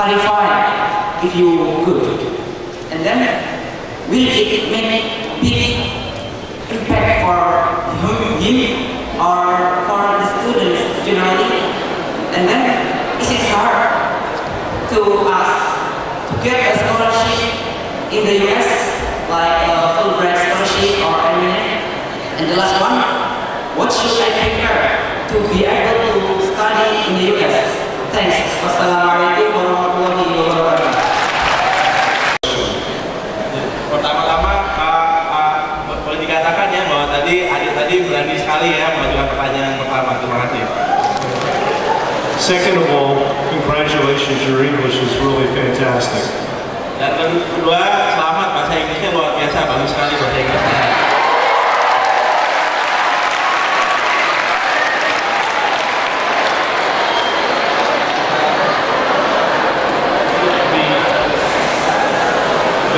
clarify if you could. And then, will it make big impact for him or for the students generally? And then, is it hard to us to get a scholarship in the US, like a Fulbright scholarship or anything? And the last one, what should I prepare to be able to study in the US? Thanks. Wassalamualaikum warahmatullahi wabarakatuh. Pertama-tama uh, uh, boleh dikatakan ya bahwa tadi adik tadi berani sekali ya mengajukan pertanyaan yang pertama. Terima kasih. Second of all, congratulations, your English is really fantastic. Dan kedua, selamat bahasa Inggrisnya luar biasa, bagus sekali bahasa Inggrisnya.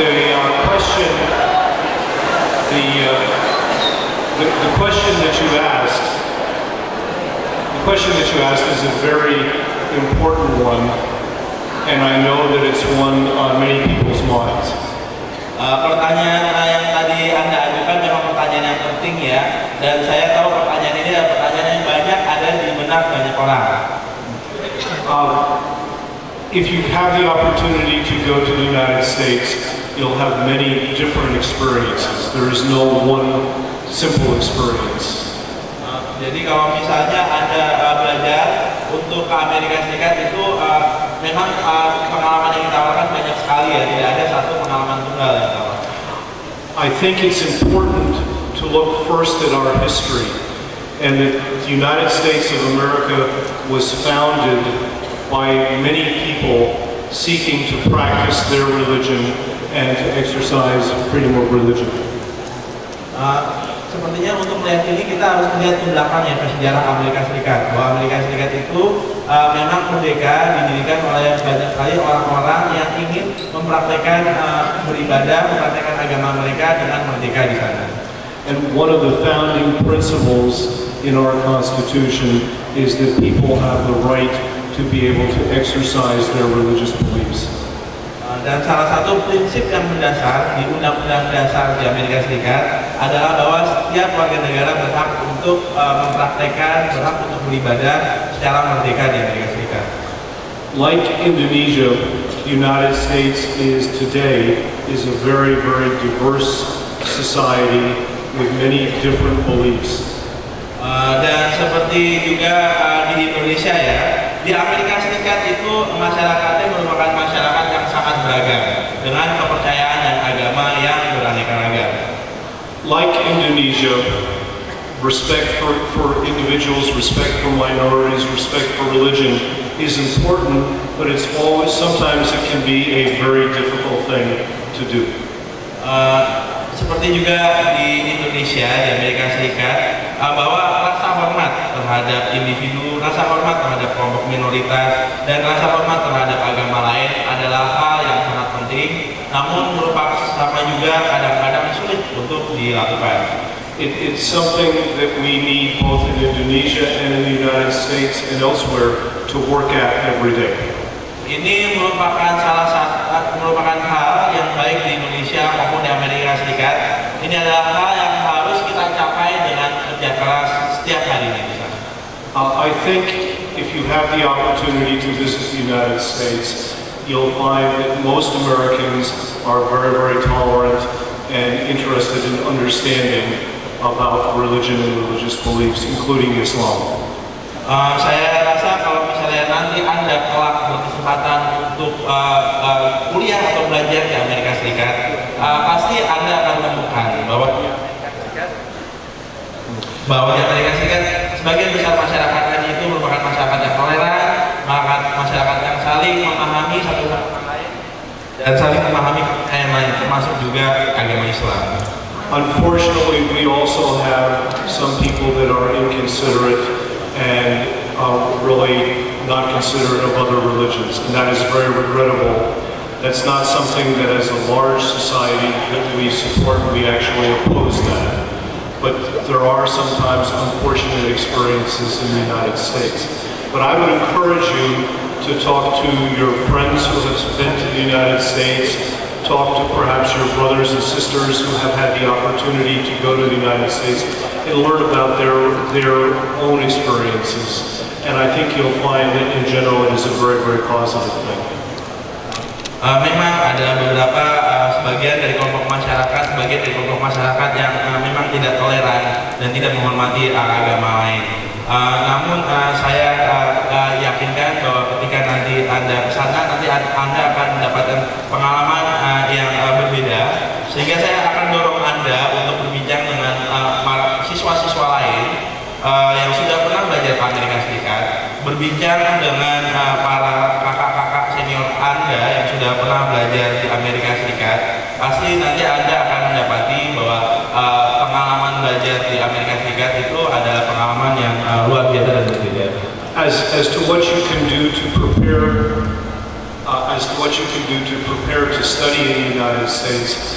The, the uh, question, the, uh, the, the question that you asked, the question that you asked is a very important one, and I know that it's one on many people's minds. Uh, pertanyaan yang tadi Anda ajukan memang pertanyaan yang penting ya, dan saya tahu pertanyaan ini adalah pertanyaan yang banyak ada di benak banyak orang. Um, if you have the opportunity to go to the United States, you'll have many different experiences. There is no one simple experience. Jadi kalau misalnya Anda uh, belajar untuk ke Amerika Serikat itu uh, memang uh, pengalaman yang ditawarkan banyak sekali ya, tidak ada satu pengalaman tunggal yang ditawarkan. I think it's important to look first at our history and that the United States of America was founded by many people seeking to practice their religion and to exercise freedom of religion. Uh, sepertinya untuk melihat ini kita harus melihat ke belakang ya ke sejarah Amerika Serikat bahwa Amerika Serikat itu uh, memang merdeka didirikan oleh banyak sekali orang-orang yang ingin mempraktekkan uh, beribadah mempraktekkan agama mereka dengan merdeka di sana. And one of the founding principles in our Constitution is that people have the right to be able to exercise their religious beliefs. Dan salah satu prinsip yang mendasar di Undang-Undang Dasar di Amerika Serikat adalah bahwa setiap warga negara berhak untuk uh, mempraktekkan, berhak untuk beribadah secara merdeka di Amerika Serikat. Like Indonesia, the United States is today is a very, very diverse society with many different beliefs. Uh, dan seperti juga uh, di Indonesia ya, di Amerika Serikat itu masyarakatnya merupakan masyarakat sangat beragam dengan kepercayaan dan agama yang beraneka ragam. Like Indonesia, respect for, for individuals, respect for minorities, respect for religion is important, but it's always, sometimes it can be a very difficult thing to do. Uh, seperti juga di Indonesia, di Amerika Serikat, uh, bahwa rasa hormat terhadap individu, rasa hormat terhadap kelompok minoritas, dan rasa hormat terhadap agama lain adalah hal yang sangat penting, namun merupakan sama juga kadang-kadang sulit untuk dilakukan. It, it's something that we need both in Indonesia and in the United States and elsewhere to work at every day. Ini merupakan salah satu merupakan hal yang baik di Indonesia maupun di Amerika Serikat. Ini adalah hal yang harus kita capai dengan kerja keras setiap di sana. Uh, I think if you have the opportunity to visit the United States, you'll find that most Americans are very, very tolerant and interested in understanding about religion and religious beliefs, including Islam. Uh, saya rasa kalau misalnya nanti Anda kelak berkesempatan untuk uh, uh, kuliah atau belajar di Amerika Serikat, pasti Anda akan bahwa bahwa di Amerika Serikat sebagian besar masyarakatnya itu merupakan masyarakat yang saling memahami satu sama lain dan saling memahami lain termasuk juga agama Islam. Unfortunately, we also have some people that are inconsiderate and uh, really not considerate of other religions, and that is very regrettable. That's not something that as a large society that we support, we actually oppose that. but there are sometimes unfortunate experiences in the United States. But I would encourage you to talk to your friends who have been to the United States, talk to perhaps your brothers and sisters who have had the opportunity to go to the United States and learn about their, their own experiences. And I think you'll find that in general it is a very, very positive thing. Uh, memang ada beberapa uh, sebagian dari kelompok masyarakat, sebagian dari kelompok masyarakat yang uh, memang tidak toleran dan tidak menghormati uh, agama lain. Uh, namun uh, saya uh, uh, yakinkan bahwa ketika nanti anda ke sana, nanti anda akan mendapatkan pengalaman uh, yang uh, berbeda. Sehingga saya akan dorong anda untuk berbincang dengan uh, para siswa-siswa lain uh, yang sudah pernah belajar di Amerika Serikat, berbincang dengan uh, para kakak-kakak senior anda yang sudah pernah belajar di Amerika Serikat, pasti nanti anda akan mendapati bahwa uh, pengalaman belajar di Amerika Serikat itu adalah pengalaman yang uh, luar biasa dan berbeda. As, to what you can do to prepare, uh, as to what you can do to prepare to study in the United States,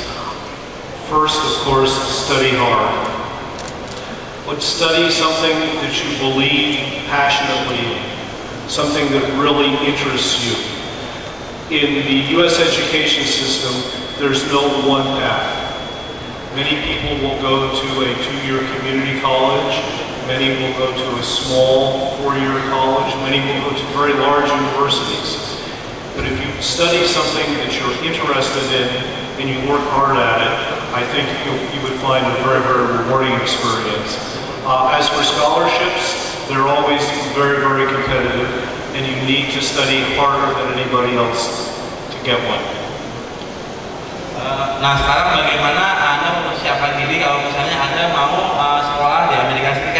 first, of course, study hard. But study something that you believe passionately in, something that really interests you. In the U.S. education system, there's no one path. Many people will go to a two-year community college. Many will go to a small four-year college. Many will go to very large universities. But if you study something that you're interested in and you work hard at it, I think you, you would find a very, very rewarding experience. Uh, as for scholarships, they're always very, very competitive, and you need to study harder than anybody else to get one. Uh, nah sekarang bagaimana anda mempersiapkan diri kalau misalnya anda mau uh, sekolah di Amerika Serikat?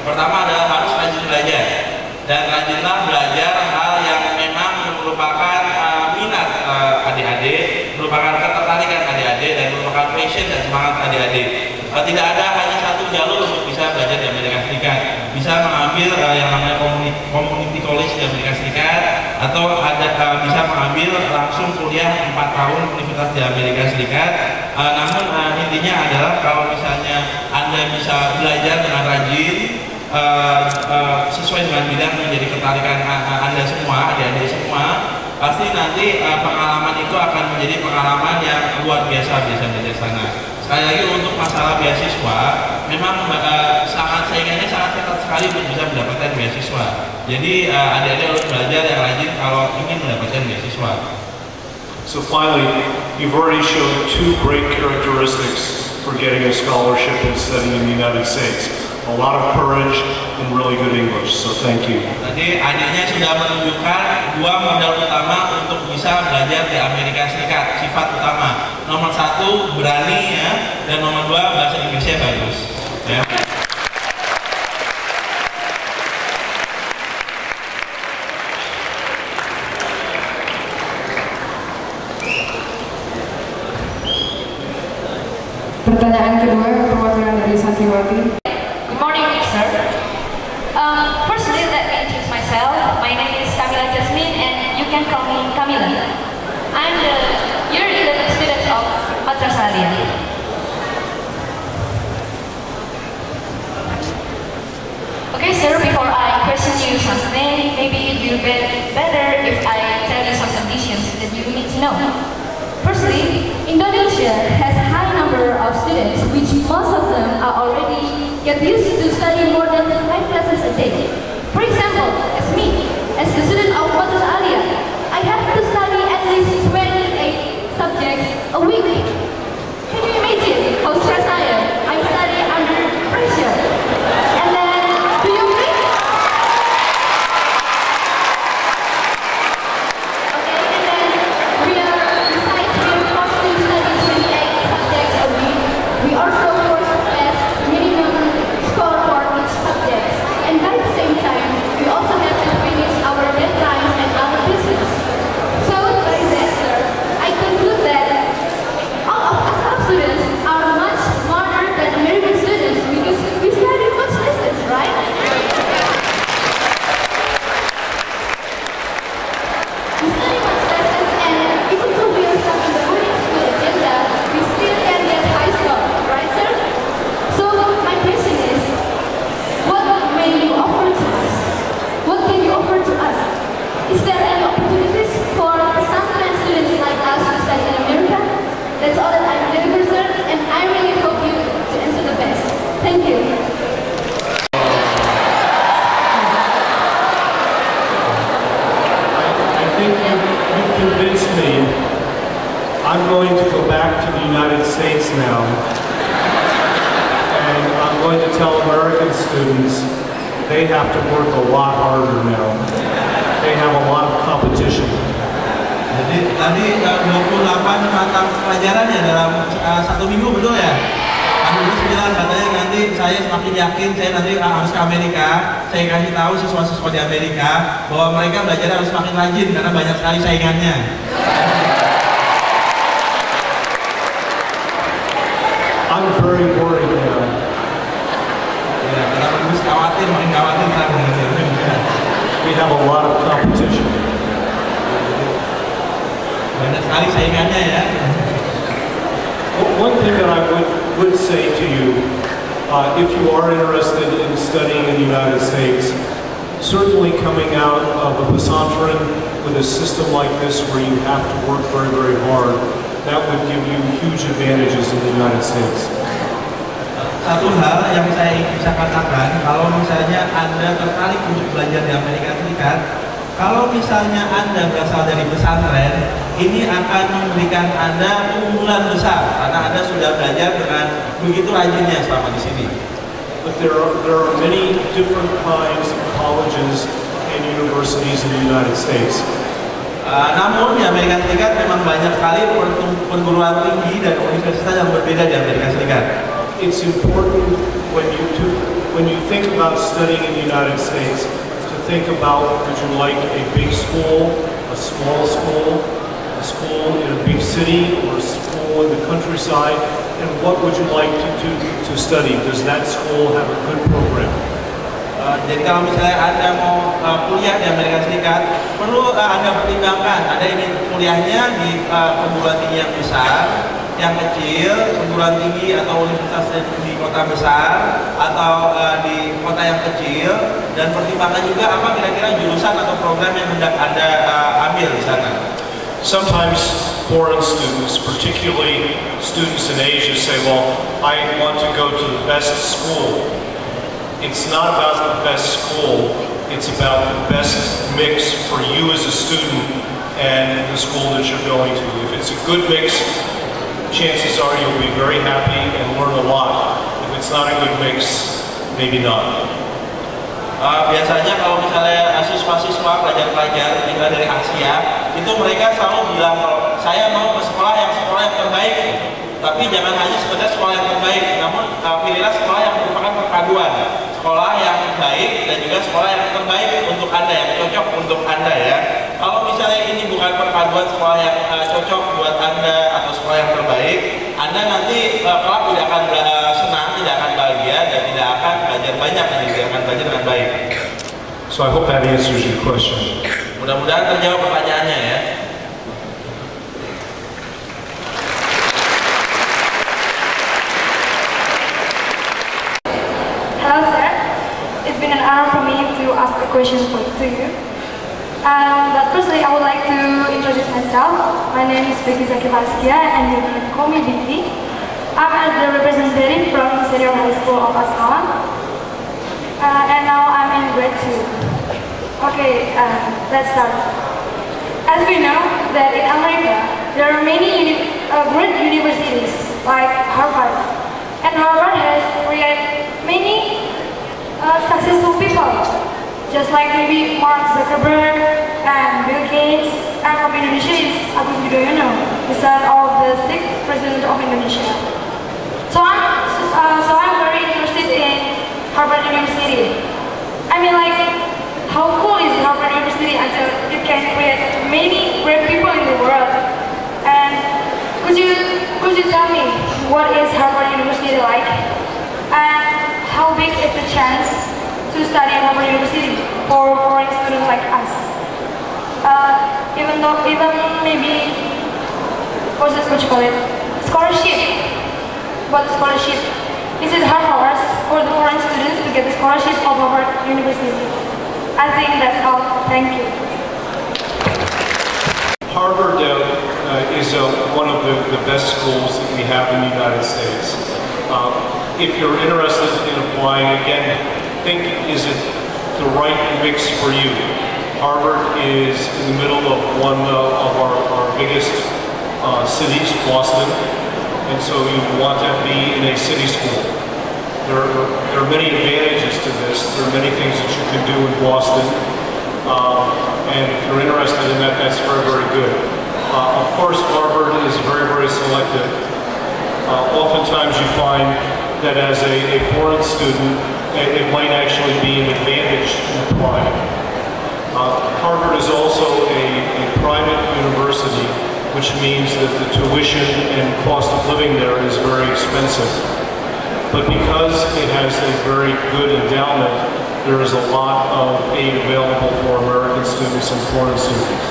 Pertama adalah harus rajin belajar dan rajinlah belajar hal yang memang merupakan uh, minat uh, adik-adik, merupakan ketertarikan adik-adik dan merupakan passion dan semangat adik-adik. Uh, tidak ada hanya satu jalur untuk bisa belajar di Amerika Serikat. Bisa mengambil uh, yang namanya community, community college di Amerika Serikat atau ada uh, bisa mengambil langsung kuliah 4 tahun universitas di Amerika Serikat. Uh, namun uh, intinya adalah kalau misalnya anda bisa belajar uh, uh, sesuai dengan bidang menjadi ketarikan uh, anda semua, adik-adik semua, pasti nanti uh, pengalaman itu akan menjadi pengalaman yang luar biasa bisa di sana. Sekali lagi untuk masalah beasiswa, memang uh, sangat saingannya sangat ketat sekali untuk bisa mendapatkan beasiswa. Jadi uh, adik-adik harus belajar yang rajin kalau ingin mendapatkan beasiswa. So finally, you've already shown two great characteristics for getting a scholarship and studying in the United States. A lot of courage and really good English, so thank you. Tadi adiknya sudah menunjukkan dua modal utama untuk bisa belajar di Amerika Serikat, sifat utama. Nomor satu berani ya, dan nomor dua bahasa Inggrisnya bagus. Ya. Pertanyaan kedua perwakilan dari Santiwati. And me Camila. I'm the year 11 student of Madrasah Aliyah. Okay, sir, before I question you something, maybe it will be better if I tell you some conditions that you need to know. Firstly, Indonesia has a high number of students, which most of them are already get used to study more than five classes a day. For example, as me, as a student of Aliyah, I have to study at least 28 subjects a week. Students, they have to work a lot harder now. They have a lot of competition. Jadi tadi uh, 28 mata pelajaran ya dalam uh, satu minggu betul ya? Kami berdua bilang katanya nanti saya semakin yakin saya nanti uh, harus ke Amerika. Saya kasih tahu siswa-siswa di Amerika bahwa mereka belajar harus semakin rajin karena banyak sekali saingannya. I'm very We have a lot of competition. Banyak sekali saingannya ya. One thing that I would, would say to you, uh, if you are interested in studying in the United States, certainly coming out of a pesantren with a system like this where you have to work very, very hard, that would give you huge advantages in the United States. Satu hal yang saya bisa katakan, kalau misalnya Anda tertarik untuk belajar di Amerika Serikat, kalau misalnya Anda berasal dari pesantren, ini akan memberikan Anda keunggulan besar karena Anda sudah belajar dengan begitu rajinnya selama di sini. But there are, there are many different kinds of colleges and universities in the United States. Uh, namun di Amerika Serikat memang banyak sekali perguruan tinggi dan universitas yang berbeda di Amerika Serikat. It's important when you to, when you think about studying in the United States to think about would you like a big school, a small school, a school in a big city, or a school in the countryside, and what would you like to, to, to study? Does that school have a good program? Uh, jadi kalau misalnya Anda mau uh, kuliah di Amerika Serikat, perlu uh, Anda pertimbangkan, Anda ingin kuliahnya di uh, perguruan tinggi yang besar, yang kecil, perguruan tinggi atau universitas di kota besar atau uh, di kota yang kecil dan pertimbangkan juga apa kira-kira jurusan atau program yang hendak Anda uh, ambil di sana. Sometimes foreign students, particularly students in Asia, say, well, I want to go to the best school. It's not about the best school, it's about the best mix for you as a student and the school that you're going to. If it's a good mix, chances are you'll be very happy and learn a lot. If it's not a good mix, maybe not. Uh, biasanya kalau misalnya siswa-siswa pelajar-pelajar tinggal dari Asia itu mereka selalu bilang kalau saya mau ke sekolah yang sekolah yang terbaik tapi jangan hanya sekedar sekolah yang terbaik namun uh, pilihlah sekolah yang merupakan perpaduan. Sekolah yang baik dan juga sekolah yang terbaik untuk anda yang cocok untuk anda ya. Kalau misalnya ini bukan perpaduan sekolah yang uh, cocok buat anda atau sekolah yang terbaik anda nanti uh, kelak tidak akan uh, senang tidak akan bahagia dan tidak akan belajar banyak dan tidak akan belajar dengan baik. So I hope that answers your question. mudah-mudahan terjawab pertanyaannya ya question for, to you. Um, but firstly, I would like to introduce myself. My name is Vicky Zakivarskia, and you can call me Vicky. I'm as the representative from Senior High School of Aswan. Uh, and now I'm in grade 2. Okay, uh, let's start. As we know that in America, there are many uni- uh, great universities like Harvard. And Harvard has created many uh, successful people, just like maybe Mark Zuckerberg and Bill Gates. And from Indonesia is Agus Yudhoyono, the son of the sixth president of Indonesia. So I'm, uh, so I'm very interested in Harvard University. I mean, like, how cool is Harvard University until it can create many great people in the world? And could you could you tell me what is Harvard University like? And how big is the chance to study Harvard University for foreign students like us? Uh, even though even maybe what's it, what you call it? Scholarship. What scholarship? Is it hard for us, for the foreign students, to get the scholarship of Harvard University? I think that's all. Thank you. Harvard uh, uh, is uh, one of the, the best schools that we have in the United States. Uh, if you're interested in applying, again, think is it the right mix for you? Harvard is in the middle of one of our, our biggest uh, cities, Boston, and so you want to be in a city school. There are, there are many advantages to this. There are many things that you can do in Boston. Um, and if you're interested in that, that's very, very good. Uh, of course, Harvard is very, very selective. Uh, oftentimes you find that as a, a foreign student, it, it might actually be an advantage in applying. Uh, Harvard is also a, a private university, which means that the tuition and cost of living there is very expensive. But because it has a very good endowment, there is a lot of aid available for American students and foreign students.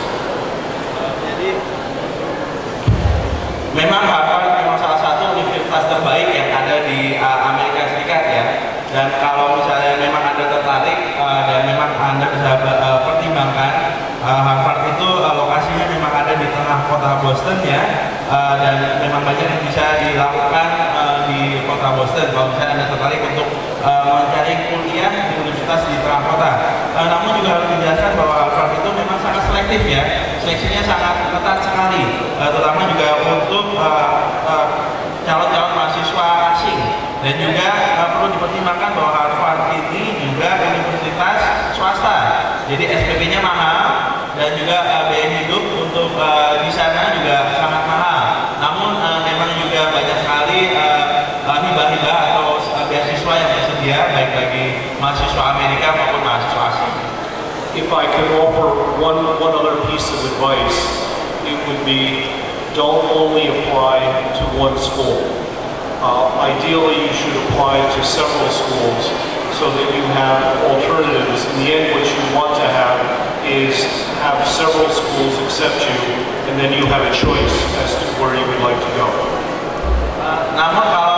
Memang Harvard memang salah satu universitas terbaik yang Dan kalau misalnya memang anda tertarik uh, dan memang anda bisa uh, pertimbangkan uh, Harvard itu uh, lokasinya memang ada di tengah kota Boston ya. Uh, dan memang banyak yang bisa dilakukan uh, di kota Boston kalau misalnya anda tertarik untuk uh, mencari kuliah di universitas di tengah kota. Uh, namun juga harus dijelaskan bahwa Harvard itu memang sangat selektif ya. Seleksinya sangat ketat sekali, uh, terutama juga untuk uh, uh, calon-calon mahasiswa asing dan juga uh, perlu dipertimbangkan bahwa Harvard ini juga universitas swasta. Jadi SPP-nya mahal dan juga uh, biaya hidup untuk uh, di sana juga sangat mahal. Namun uh, memang juga banyak sekali uh, uh, hibah-hibah atau uh, beasiswa yang tersedia baik bagi mahasiswa Amerika maupun mahasiswa asing. If I could offer one, one other piece of advice, it would be don't only apply to one school. Uh, ideally, you should apply to several schools so that you have alternatives. In the end, what you want to have is have several schools accept you, and then you have a choice as to where you would like to go. Uh,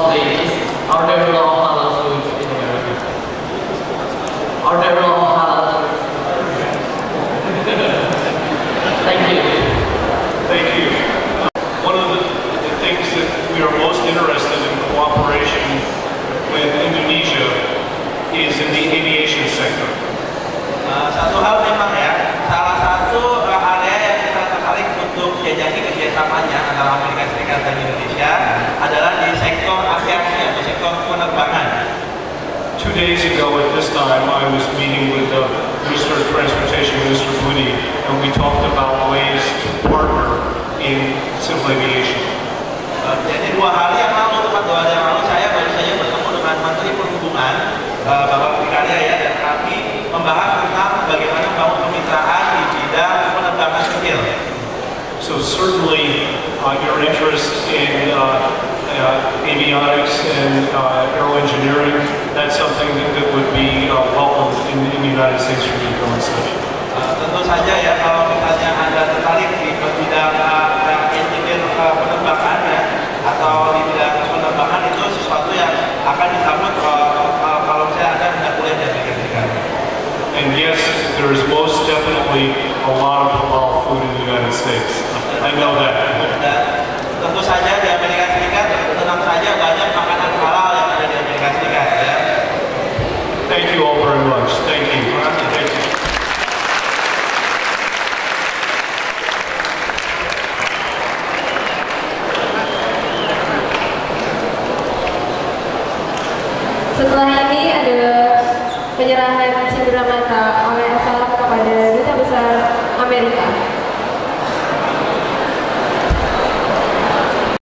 And lastly, is, are there a lot of halal foods in America? Are there halal foods? Thank you. Thank you. One of the, the things that we are most interested in cooperation with Indonesia is in the aviation sector. Uh, satu hal memang ya, salah satu uh, area yang kita tertarik untuk jajaki kerjasamanya antara Amerika Serikat dan Indonesia Two days ago at this time, I was meeting with the Minister of Transportation, Minister Budi, and we talked about ways to partner in civil aviation. Uh, jadi dua hari yang lalu, teman dua hari yang lalu saya baru saja bertemu dengan Menteri Perhubungan uh, Bapak ya dan kami membahas tentang bagaimana kemitraan di bidang penerbangan sipil. So certainly, uh, your interest in uh, uh, avionics and uh, aero engineering, that's something that, that would be uh, welcome in, in the United States for the government session. Tentu saja ya kalau misalnya anda tertarik di bidang uh, engineer uh, penerbangan ya atau di bidang penerbangan itu sesuatu yang akan disambut uh, kalau misalnya anda hendak kuliah di Amerika Serikat. And yes, there is most definitely a lot of halal food in the United States. I know that. Dan tentu saja you all very much. Thank you. Setelah ini ada penyerahan cindera mata